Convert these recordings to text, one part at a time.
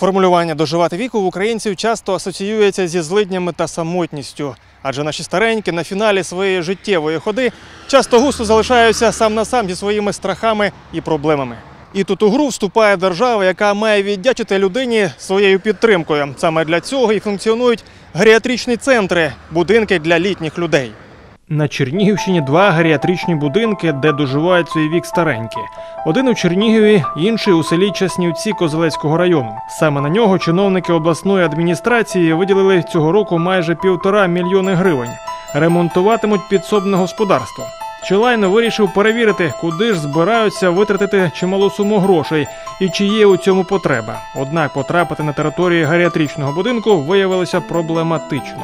Формулювання доживати віку в українців часто асоціюється зі злиднями та самотністю, адже наші старенькі на фіналі своєї життєвої ходи часто густо залишаються сам на сам зі своїми страхами і проблемами. І тут у гру вступає держава, яка має віддячити людині своєю підтримкою. Саме для цього і функціонують геріатричні центри, будинки для літніх людей. На Чернігівщині два геріатричні будинки, де доживають свій вік старенькі. Один у Чернігові, інший у селі Часнівці Козелецького району. Саме на нього чиновники обласної адміністрації виділили цього року майже півтора мільйони гривень. Ремонтуватимуть підсобне господарство. Чилайно вирішив перевірити, куди ж збираються витратити чималу суму грошей і чи є у цьому потреба. Однак потрапити на територію геріатричного будинку виявилося проблематично.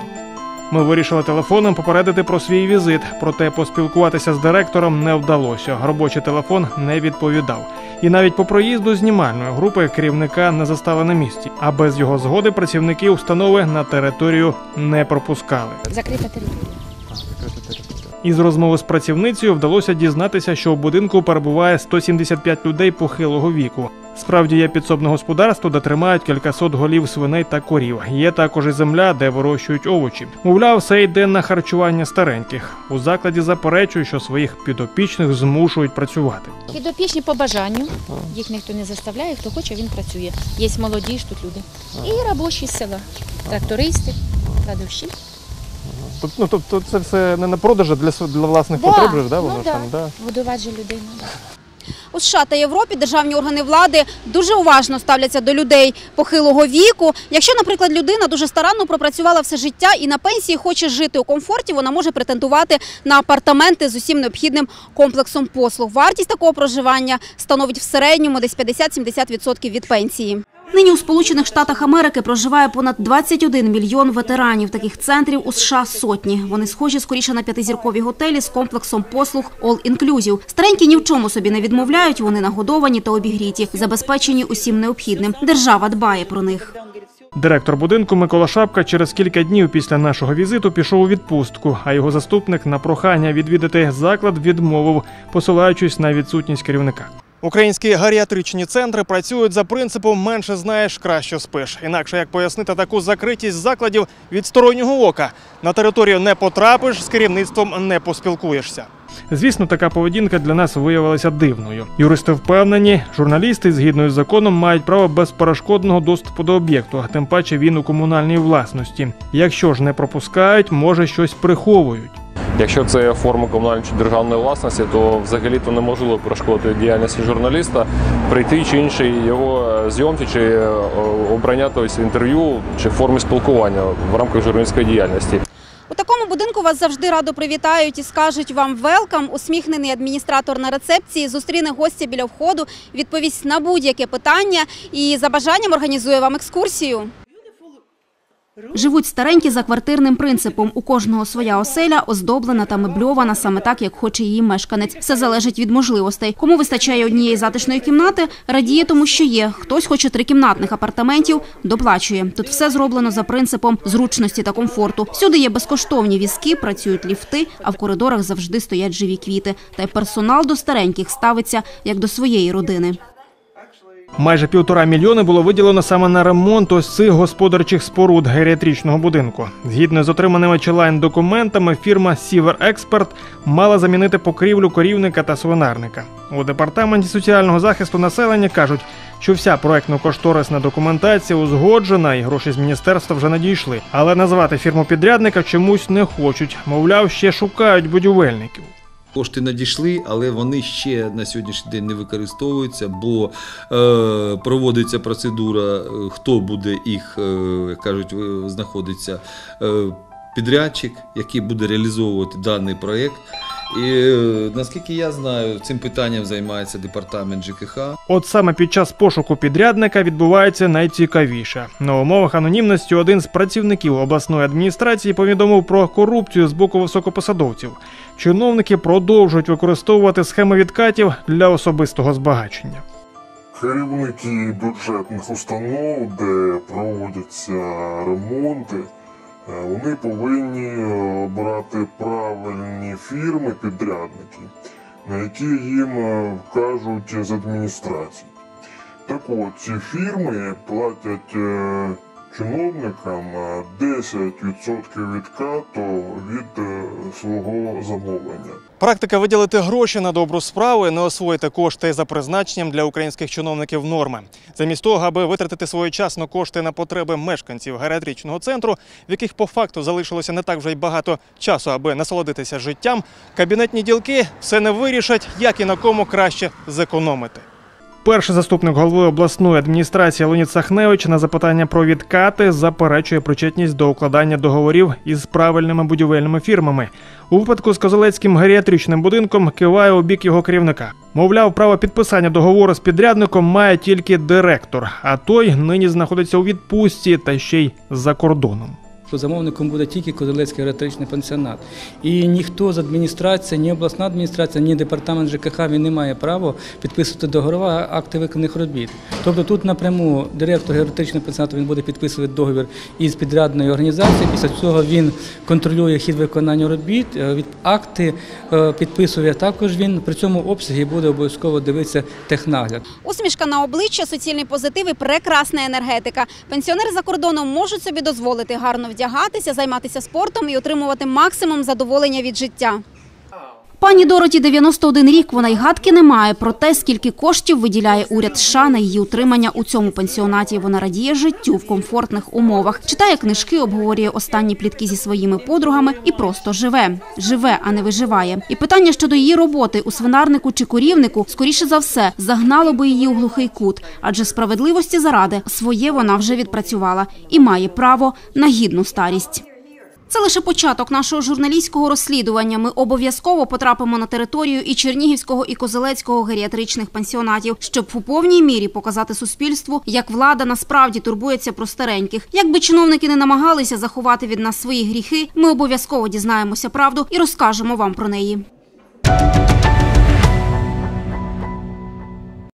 Ми вирішили телефоном попередити про свій візит, проте поспілкуватися з директором не вдалося. Робочий телефон не відповідав. І навіть по проїзду знімальної групи керівника не застали на місці, а без його згоди працівники установи на територію не пропускали. Закрита територія. Із розмови з працівницею вдалося дізнатися, що у будинку перебуває 175 людей похилого віку. Справді є підсобне господарство, де тримають кількасот голів свиней та корів. Є також і земля, де вирощують овочі. Мовляв, все йде на харчування стареньких. У закладі заперечують, що своїх підопічних змушують працювати. Підопічні по бажанню. Їх ніхто не заставляє, хто хоче, він працює. Є молоді ж тут люди. І робочі з села. Трактористи, кладовщі. Ну тобто, це все не на продаж, а для для власних Да, потреб, да, ну воно ж да. там, да. Годувати же людей. ну, да. У США та Європі державні органи влади дуже уважно ставляться до людей похилого віку. Якщо, наприклад, людина дуже старанно пропрацювала все життя і на пенсії хоче жити у комфорті, вона може претендувати на апартаменти з усім необхідним комплексом послуг. Вартість такого проживання становить в середньому десь 50-70% від пенсії. Нині у Сполучених Штатах Америки проживає понад 21 мільйон ветеранів. Таких центрів у США сотні. Вони схожі скоріше на п'ятизіркові готелі з комплексом послуг All Inclusive. Старенькі ні в чому собі не відмовляють. Вони нагодовані та обігріті, забезпечені усім необхідним. Держава дбає про них. Директор будинку Микола Шапка через кілька днів після нашого візиту пішов у відпустку, а його заступник на прохання відвідати заклад відмовив, посилаючись на відсутність керівника. Українські гаріатричні центри працюють за принципом менше знаєш, краще спиш. Інакше як пояснити таку закритість закладів від стороннього ока. На територію не потрапиш, з керівництвом не поспілкуєшся. Звісно, така поведінка для нас виявилася дивною. Юристи впевнені, журналісти згідно із законом мають право безперешкодного доступу до об'єкту, а тим паче він у комунальній власності. Якщо ж не пропускають, може щось приховують. Якщо це форма комунальної чи державної власності, то взагалі-то неможливо перешкодити діяльності журналіста прийти чи іншій його е, зйомці чи е, обрання інтерв'ю чи формі спілкування в рамках журналістської діяльності. У такому будинку вас завжди радо привітають і скажуть вам велкам. Усміхнений адміністратор на рецепції зустріне гостя біля входу, відповість на будь-яке питання і за бажанням організує вам екскурсію. Живуть старенькі за квартирним принципом. У кожного своя оселя, оздоблена та мебльована саме так, як хоче її мешканець. Все залежить від можливостей. Кому вистачає однієї затишної кімнати, радіє тому, що є. Хтось хоче трикімнатних апартаментів, доплачує. Тут все зроблено за принципом зручності та комфорту. Всюди є безкоштовні візки, працюють ліфти, а в коридорах завжди стоять живі квіти. Та й персонал до стареньких ставиться як до своєї родини. Майже півтора мільйони було виділено саме на ремонт ось цих господарчих споруд геріатричного будинку. Згідно з отриманими Челайн документами, фірма Сівер Експерт мала замінити покрівлю корівника та свинарника. У департаменті соціального захисту населення кажуть, що вся проектно-кошторисна документація узгоджена і гроші з міністерства вже надійшли. Але назвати фірму підрядника чомусь не хочуть. Мовляв, ще шукають будівельників. Кошти надійшли, але вони ще на сьогоднішній день не використовуються, бо е, проводиться процедура, е, хто буде їх, е, як кажуть, знаходиться е, підрядчик, який буде реалізовувати даний проєкт. І е, наскільки я знаю, цим питанням займається департамент ЖКХ. От саме під час пошуку підрядника відбувається найцікавіше. На умовах анонімності один з працівників обласної адміністрації повідомив про корупцію з боку високопосадовців. Чиновники продовжують використовувати схеми відкатів для особистого збагачення. Керівники бюджетних установ, де проводяться ремонти, е, вони повинні обрати правильні фірми підрядники, на які їм е, вкажуть з адміністрації. Так от, ці фірми платять е, чиновникам е, 10% відкату від е, свого замовлення. Практика виділити гроші на добру справу і не освоїти кошти за призначенням для українських чиновників норми. Замість того, аби витратити своєчасно кошти на потреби мешканців геріатричного центру, в яких по факту залишилося не так вже й багато часу, аби насолодитися життям, кабінетні ділки все не вирішать, як і на кому краще зекономити. Перший заступник голови обласної адміністрації Леонід Сахневич на запитання про відкати заперечує причетність до укладання договорів із правильними будівельними фірмами. У випадку з Козелецьким геріатричним будинком киває у бік його керівника. Мовляв, право підписання договору з підрядником має тільки директор, а той нині знаходиться у відпустці та ще й за кордоном. Що замовником буде тільки Козелецький електричний пансіонат. І ніхто з адміністрації, ні обласна адміністрація, ні департамент ЖКХ він не має права підписувати договори акти виконаних робіт. Тобто тут напряму директор електричного пансіонату він буде підписувати договір із підрядною організацією. Після цього він контролює хід виконання робіт. е, Від акти е, підписує також він. При цьому обсягі буде обов'язково дивитися технагляд. Усмішка на обличчя, суцільний позитив і прекрасна енергетика. Пенсіонери за кордоном можуть собі дозволити гарно вдягатися, займатися спортом і отримувати максимум задоволення від життя. Пані Дороті 91 рік. Вона й гадки не має про те, скільки коштів виділяє уряд США на її утримання у цьому пенсіонаті. Вона радіє життю в комфортних умовах, читає книжки, обговорює останні плітки зі своїми подругами і просто живе. Живе, а не виживає. І питання щодо її роботи у свинарнику чи корівнику, скоріше за все, загнало би її у глухий кут, адже справедливості заради своє вона вже відпрацювала і має право на гідну старість. Це лише початок нашого журналістського розслідування. Ми обов'язково потрапимо на територію і Чернігівського, і Козелецького геріатричних пансіонатів, щоб у повній мірі показати суспільству, як влада насправді турбується про стареньких. Якби чиновники не намагалися заховати від нас свої гріхи, ми обов'язково дізнаємося правду і розкажемо вам про неї.